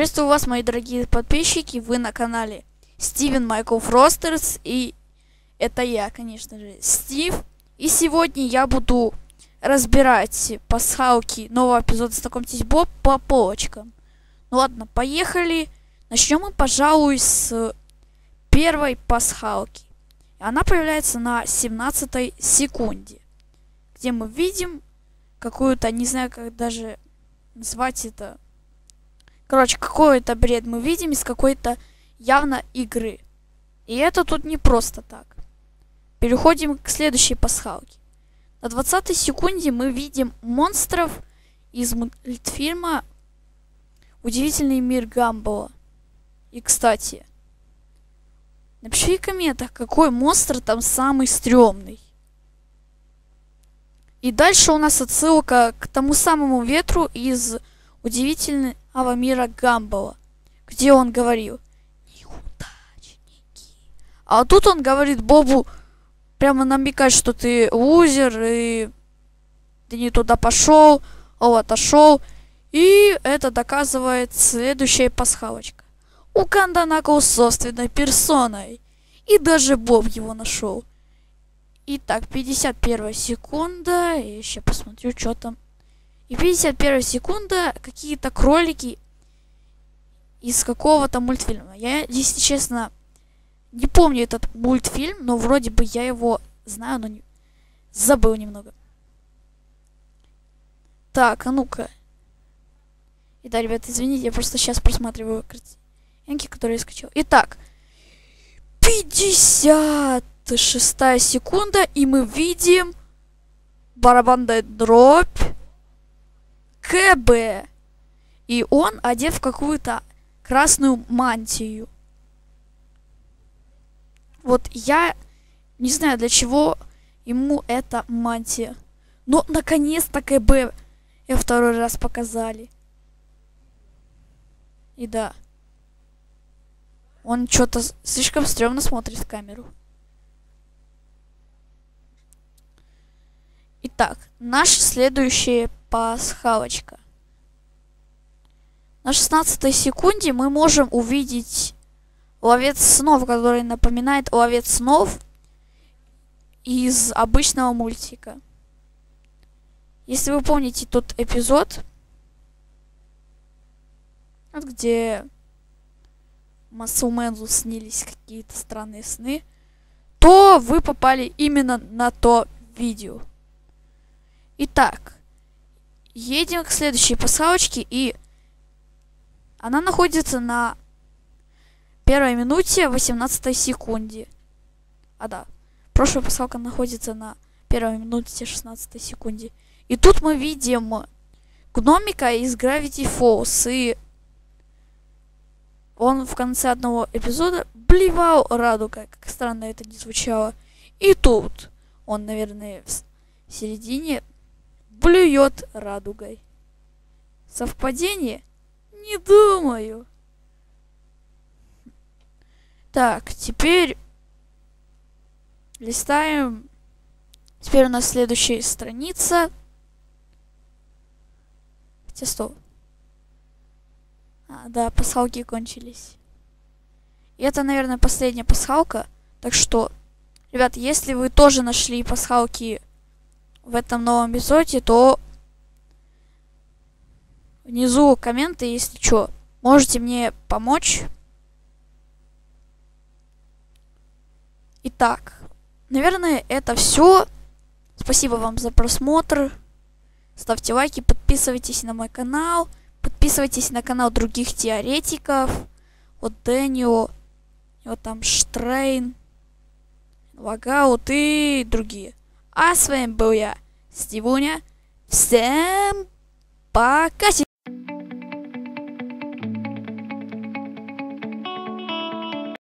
вас, мои дорогие подписчики, вы на канале Стивен Майкл Фростерс, и это я, конечно же, Стив. И сегодня я буду разбирать пасхалки нового эпизода «Знакомьтесь, Боб» по полочкам. Ну ладно, поехали. Начнем мы, пожалуй, с первой пасхалки. Она появляется на 17 секунде, где мы видим какую-то, не знаю, как даже назвать это, Короче, какой-то бред мы видим из какой-то явно игры. И это тут не просто так. Переходим к следующей пасхалке. На 20 секунде мы видим монстров из мультфильма «Удивительный мир Гамбола». И, кстати, напиши в комментах, какой монстр там самый стрёмный. И дальше у нас отсылка к тому самому ветру из удивительного мира Гамбола, где он говорил «Неудачники». А тут он говорит Бобу, прямо намекает, что ты лузер, и ты не туда пошел, он отошел. И это доказывает следующая пасхалочка. У Канданако собственной персоной. И даже Боб его нашел. Итак, 51 секунда. Я еще посмотрю, что там. И 51 секунда какие-то кролики из какого-то мультфильма. Я, если честно, не помню этот мультфильм, но вроде бы я его знаю, но не... забыл немного. Так, а ну-ка. И да, ребят, извините, я просто сейчас просматриваю картинки, которые я скачал. Итак, 56 секунда, и мы видим барабанная дробь КБ. И он одет в какую-то красную мантию. Вот я не знаю, для чего ему эта мантия. Но наконец-то КБ я второй раз показали. И да. Он что-то слишком стрёмно смотрит в камеру. Итак, наша следующая пасхалочка. На 16 секунде мы можем увидеть ловец снов, который напоминает ловец снов из обычного мультика. Если вы помните тот эпизод, вот где Масумену снились какие-то странные сны, то вы попали именно на то видео. Итак, едем к следующей пасхалочке и она находится на первой минуте 18 секунде. А да, прошлая пасхалка находится на первой минуте 16 секунде. И тут мы видим гномика из Gravity Falls. И он в конце одного эпизода блевал радугой, как странно это не звучало. И тут он, наверное, в середине блюет радугой. Совпадение? Не думаю. Так, теперь листаем. Теперь у нас следующая страница. Хотя стоп. А, да, пасхалки кончились. И это, наверное, последняя пасхалка. Так что, ребят, если вы тоже нашли пасхалки в этом новом эпизоде, то внизу комменты, если что. Можете мне помочь. Итак, наверное, это все. Спасибо вам за просмотр. Ставьте лайки, подписывайтесь на мой канал. Подписывайтесь на канал других теоретиков. Вот Дэнио, вот там Штрейн, Лагаут и другие. А с вами был я, Стивуня. Всем пока!